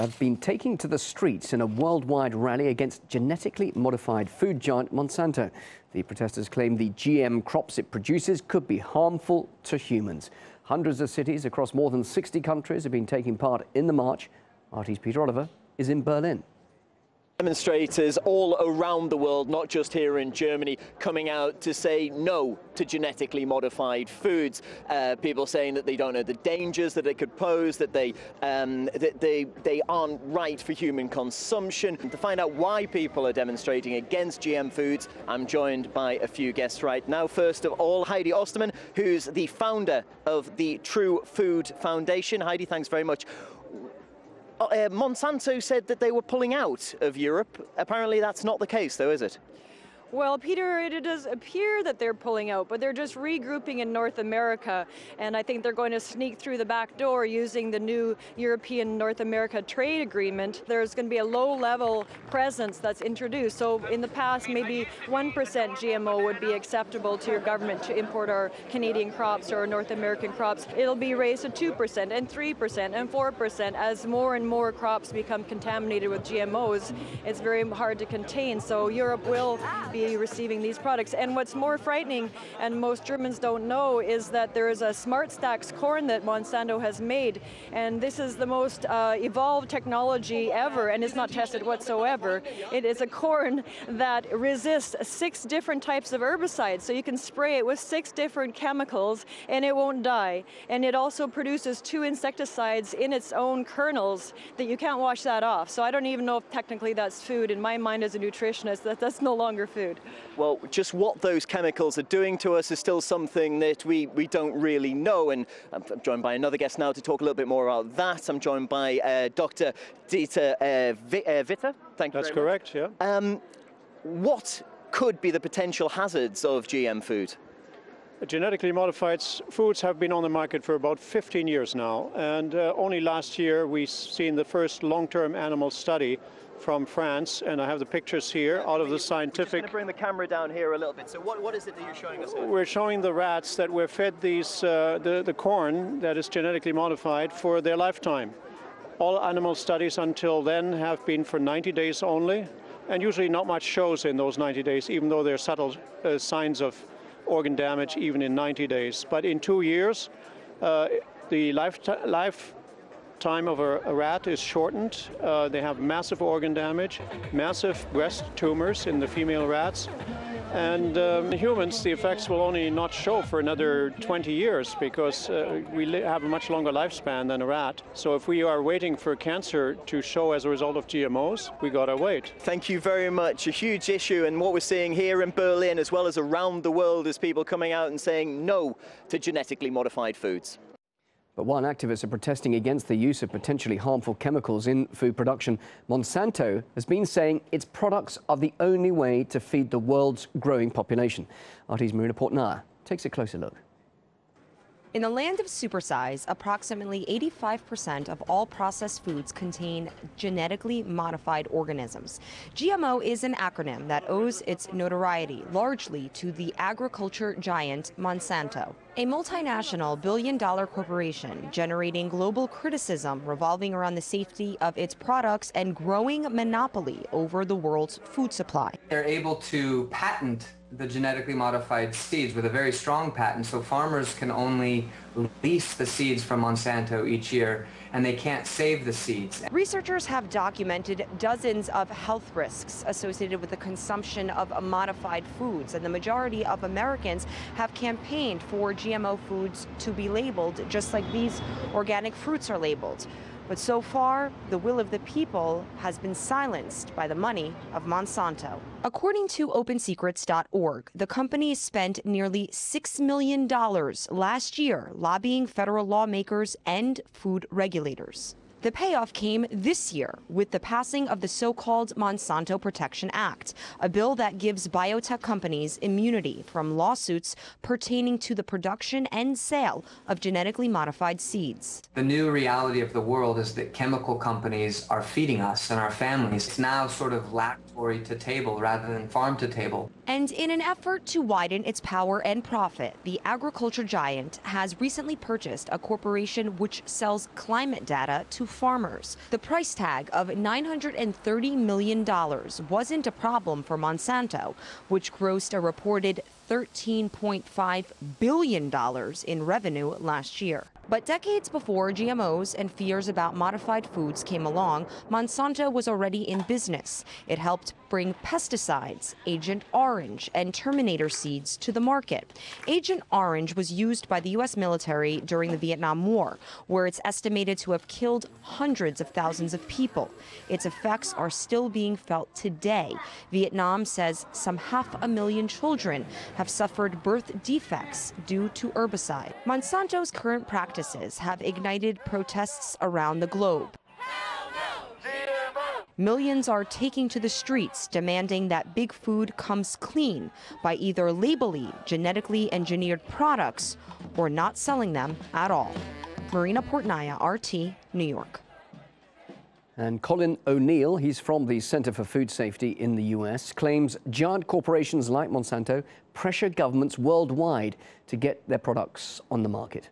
have been taking to the streets in a worldwide rally against genetically modified food giant Monsanto. The protesters claim the GM crops it produces could be harmful to humans. Hundreds of cities across more than 60 countries have been taking part in the march. RT's Peter Oliver is in Berlin. Demonstrators all around the world, not just here in Germany, coming out to say no to genetically modified foods. Uh, people saying that they don't know the dangers that it could pose, that they, um, that they, they aren't right for human consumption. To find out why people are demonstrating against GM foods, I'm joined by a few guests right now. First of all, Heidi Osterman, who's the founder of the True Food Foundation. Heidi, thanks very much Uh, Monsanto said that they were pulling out of Europe. Apparently that's not the case though, is it? Well, Peter, it does appear that they're pulling out, but they're just regrouping in North America. And I think they're going to sneak through the back door using the new European North America trade agreement. There's going to be a low level presence that's introduced. So in the past, maybe 1% GMO would be acceptable to your government to import our Canadian crops or North American crops. It'll be raised to 2% and 3% and 4% as more and more crops become contaminated with GMOs. It's very hard to contain. So Europe will be receiving these products. And what's more frightening, and most Germans don't know, is that there is a SmartStax corn that Monsanto has made, and this is the most uh, evolved technology ever, and it's not tested whatsoever. It is a corn that resists six different types of herbicides, so you can spray it with six different chemicals, and it won't die. And it also produces two insecticides in its own kernels that you can't wash that off. So I don't even know if technically that's food. In my mind as a nutritionist, that that's no longer food food. Well, just what those chemicals are doing to us is still something that we, we don't really know. And I'm joined by another guest now to talk a little bit more about that. I'm joined by uh, Dr. Dieter uh, Witte. Uh, Thank you. That's correct, much. yeah. Um, what could be the potential hazards of GM food? Genetically modified foods have been on the market for about 15 years now, and uh, only last year we've seen the first long-term animal study from France, and I have the pictures here out of the scientific. We're bring the camera down here a little bit. So what, what is it that you're showing us? Here? We're showing the rats that were fed these uh, the the corn that is genetically modified for their lifetime. All animal studies until then have been for 90 days only, and usually not much shows in those 90 days, even though there are subtle uh, signs of organ damage even in 90 days. But in two years, uh, the life, life time of a, a rat is shortened. Uh, they have massive organ damage, massive breast tumors in the female rats. And um, humans, the effects will only not show for another 20 years because uh, we have a much longer lifespan than a rat. So if we are waiting for cancer to show as a result of GMOs, we gotta wait. Thank you very much. A huge issue, and what we're seeing here in Berlin as well as around the world is people coming out and saying no to genetically modified foods. But while activists are protesting against the use of potentially harmful chemicals in food production, Monsanto has been saying its products are the only way to feed the world's growing population. RT's Marina Portnaya takes a closer look. In the land of supersize, approximately 85% of all processed foods contain genetically modified organisms. GMO is an acronym that owes its notoriety largely to the agriculture giant Monsanto, a multinational billion dollar corporation generating global criticism revolving around the safety of its products and growing monopoly over the world's food supply. They're able to patent the genetically modified seeds with a very strong patent, so farmers can only lease the seeds from Monsanto each year, and they can't save the seeds. Researchers have documented dozens of health risks associated with the consumption of modified foods, and the majority of Americans have campaigned for GMO foods to be labeled just like these organic fruits are labeled. But so far, the will of the people has been silenced by the money of Monsanto. According to OpenSecrets.org, the company spent nearly $6 million last year lobbying federal lawmakers and food regulators. The payoff came this year with the passing of the so-called Monsanto Protection Act, a bill that gives biotech companies immunity from lawsuits pertaining to the production and sale of genetically modified seeds. The new reality of the world is that chemical companies are feeding us and our families. It's now sort of laboratory to table rather than farm to table. And in an effort to widen its power and profit, the agriculture giant has recently purchased a corporation which sells climate data to farmers. The price tag of $930 million wasn't a problem for Monsanto, which grossed a reported $13.5 billion in revenue last year. But decades before GMOs and fears about modified foods came along, Monsanto was already in business. It helped bring pesticides, Agent Orange, and Terminator seeds to the market. Agent Orange was used by the U.S. military during the Vietnam War, where it's estimated to have killed hundreds of thousands of people. Its effects are still being felt today. Vietnam says some half a million children have suffered birth defects due to herbicide. Monsanto's current practices have ignited protests around the globe. Millions are taking to the streets demanding that big food comes clean by either labeling genetically engineered products or not selling them at all. Marina Portnaya, RT, New York. And Colin O'Neill, he's from the Center for Food Safety in the US, claims giant corporations like Monsanto pressure governments worldwide to get their products on the market.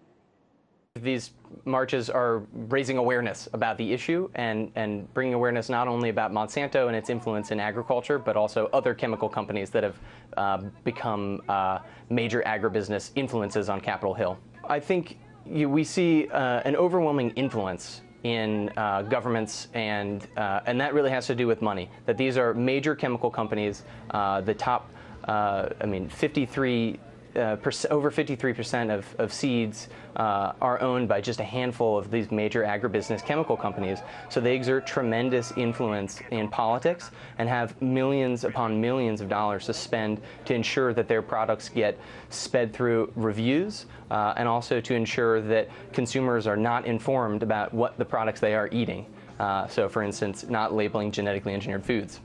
These marches are raising awareness about the issue and, and bringing awareness not only about Monsanto and its influence in agriculture, but also other chemical companies that have uh, become uh, major agribusiness influences on Capitol Hill. I think you, we see uh, an overwhelming influence in uh, governments, and uh, and that really has to do with money. That these are major chemical companies. Uh, the top, I mean, 53 uh, over 53% of, of seeds uh, are owned by just a handful of these major agribusiness chemical companies. So they exert tremendous influence in politics and have millions upon millions of dollars to spend to ensure that their products get sped through reviews uh, and also to ensure that consumers are not informed about what the products they are eating. Uh, so, for instance, not labeling genetically engineered foods.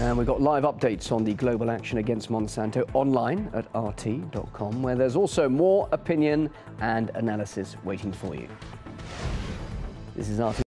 And we've got live updates on the global action against Monsanto online at rt.com, where there's also more opinion and analysis waiting for you. This is RT.